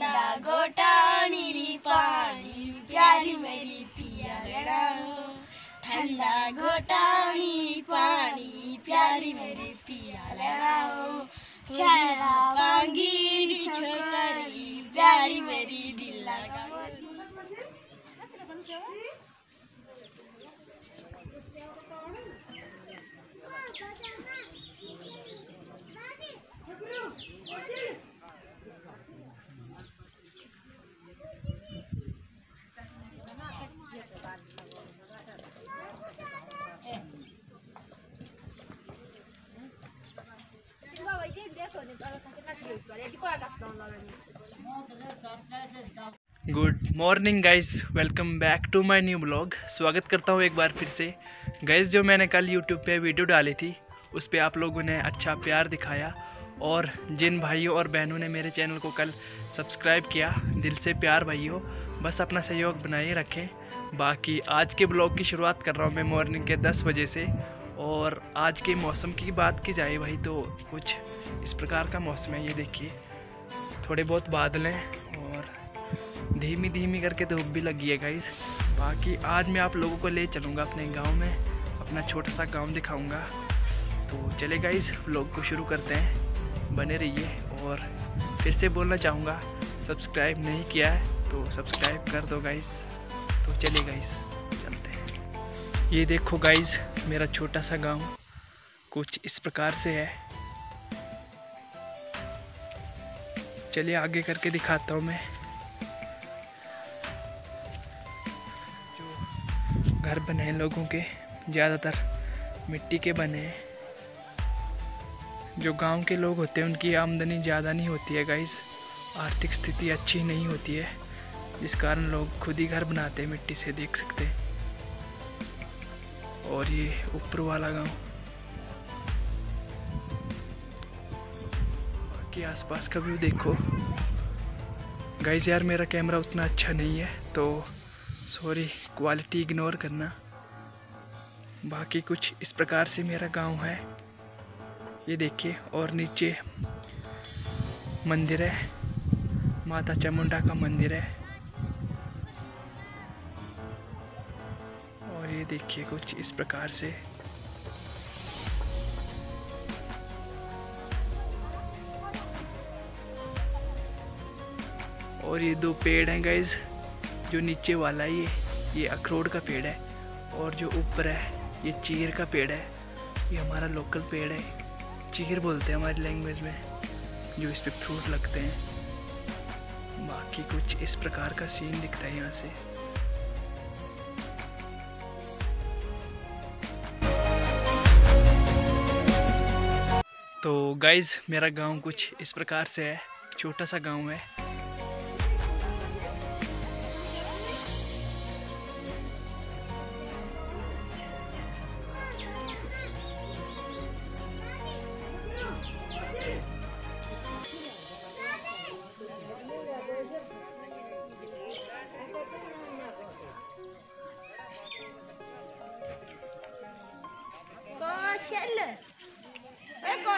ठंडा घोटा नीली पानी प्यारी मेरी पिया लेना ठंडा घोटा नीली पानी प्यारी मेरी पिया लेना छेड़ा बांगी छोकरी प्यारी मेरी दिल लगा good morning guys welcome back to my new blog स्वागत करता हूँ एक बार फिर से। गाइस जो मैंने कल यूट्यूब पे वीडियो डाली थी, उस पर आप लोगों ने अच्छा प्यार दिखाया और जिन भाइयों और बहनों ने मेरे चैनल को कल सब्सक्राइब किया, दिल से प्यार भाइयों, बस अपना सहयोग बनाए रखें। बाकी आज के ब्लॉग की शुरुआत कर रहा हूँ मैं मॉर्निंग के 10 बजे से और आज के मौसम की बात की जाए भाई तो कुछ इस प्रकार का मौसम है। ये देखिए, थोड़े बहुत बादल हैं और धीमी धीमी करके धूप भी लगी है गाइस बाकी आज मैं आप लोगों को ले चलूँगा अपने गाँव में, अपना छोटा सा गाँव दिखाऊँगा। तो चले गाइस व्लॉग को शुरू करते हैं। बने रहिए और फिर से बोलना चाहूँगा सब्सक्राइब नहीं किया है तो सब्सक्राइब कर दो गाइस तो चलिए गाइस ये देखो गाइज़ मेरा छोटा सा गाँव कुछ इस प्रकार से है। चलिए आगे करके दिखाता हूँ मैं। जो घर बने हैं लोगों के, ज़्यादातर मिट्टी के बने हैं। जो गाँव के लोग होते हैं, उनकी आमदनी ज़्यादा नहीं होती है गाइज़ आर्थिक स्थिति अच्छी नहीं होती है। जिस कारण लोग खुद ही घर बनाते हैं मिट्टी से, देख सकते हैं। और ये ऊपर वाला गाँव। बाकी आसपास का व्यू देखो। गाइज़ यार, मेरा कैमरा उतना अच्छा नहीं है तो सॉरी क्वालिटी इग्नोर करना। बाकी कुछ इस प्रकार से मेरा गाँव है। ये देखिए, और नीचे मंदिर है। माता चामुंडा का मंदिर है। देखिए कुछ इस प्रकार से। और ये दो पेड़ हैं गाइज़ जो नीचे वाला ये ये अखरोट का पेड़ है और जो ऊपर है, ये चीर का पेड़ है। ये हमारा लोकल पेड़ है। चीर बोलते हैं हमारी लैंग्वेज में, जो इस पर फ्रूट लगते हैं। बाकी कुछ इस प्रकार का सीन दिखता है यहाँ से। तो गाइज़ मेरा गाँव कुछ इस प्रकार से है छोटा सा गाँव है।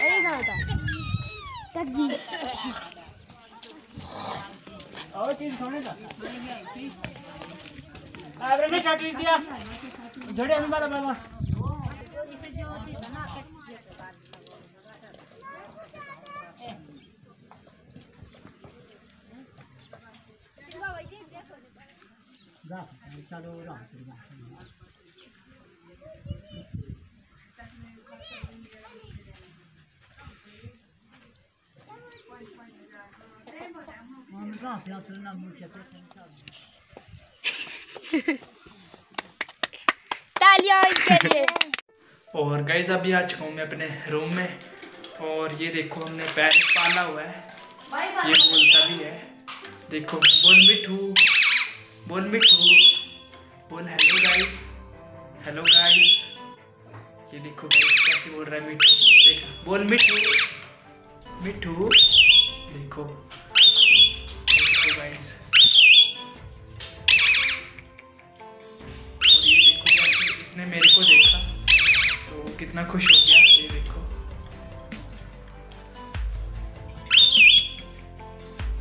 गाता कई गाता तक जी और चीज़ खाने का? अरे मैं काट दिया झड़े में बाबा बाबा जा चलो जा। और गाइज़ अभी आ चुका हूँ मैं अपने रूम में। और ये देखो, हमने पैर पाला हुआ है। ये बोलता भी है। देखो, बोल मिठू बोल मिठू, बोल हेलो गाइस हेलो गाइस ये देखो गाइस कैसे बोल रहा है मिठू। देख, बोल मिठू मिठू। देखो को देखा तो कितना खुश हो गया ये देखो।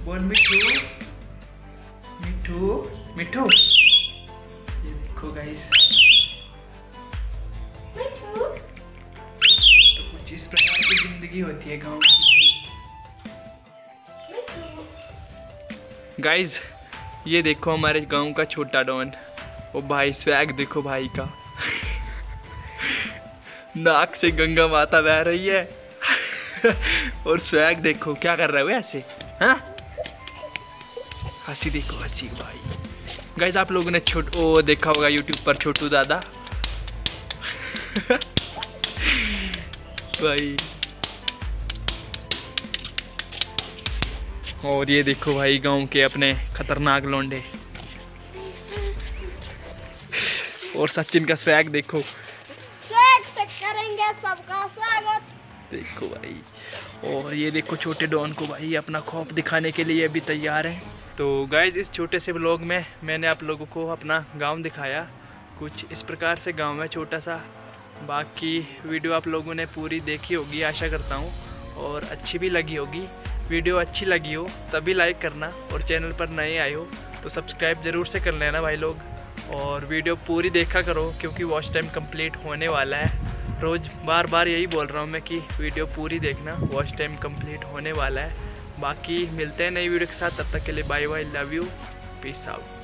बोल मिठू मिठू मिठू। ये देखो गाइस तो कुछ इस प्रकार की ज़िंदगी होती है गाँव की गाइस ये देखो हमारे गाँव का छोटा डॉन। ओ भाई स्वैग देखो भाई का। नाक से गंगा माता बह रही है। और स्वैग देखो, क्या कर रहे हो ऐसे? हाँ? हँसी देखो, हँसी, भाई। गाइस आप लोगों ने छोट, ओ, देखा होगा यूट्यूब पर छोटू दादा। भाई। और ये देखो भाई, गाँव के अपने खतरनाक लौंडे। और सचिन का स्वैग देखो। देखो भाई। और ये देखो छोटे डॉन को भाई अपना खौफ दिखाने के लिए अभी तैयार है। तो गाइज़ इस छोटे से ब्लॉग में मैंने आप लोगों को अपना गाँव दिखाया। कुछ इस प्रकार से गाँव है छोटा सा। बाकी वीडियो आप लोगों ने पूरी देखी होगी, आशा करता हूँ। और अच्छी भी लगी होगी। वीडियो अच्छी लगी हो, तभी लाइक करना और चैनल पर नए आए हो तो सब्सक्राइब ज़रूर से कर लेना भाई लोग। और वीडियो पूरी देखा करो, क्योंकि वॉच टाइम कंप्लीट होने वाला है। रोज़ बार बार यही बोल रहा हूँ मैं कि वीडियो पूरी देखना वॉच टाइम कंप्लीट होने वाला है। बाकी मिलते हैं नई वीडियो के साथ, तब तक के लिए bye bye love you peace out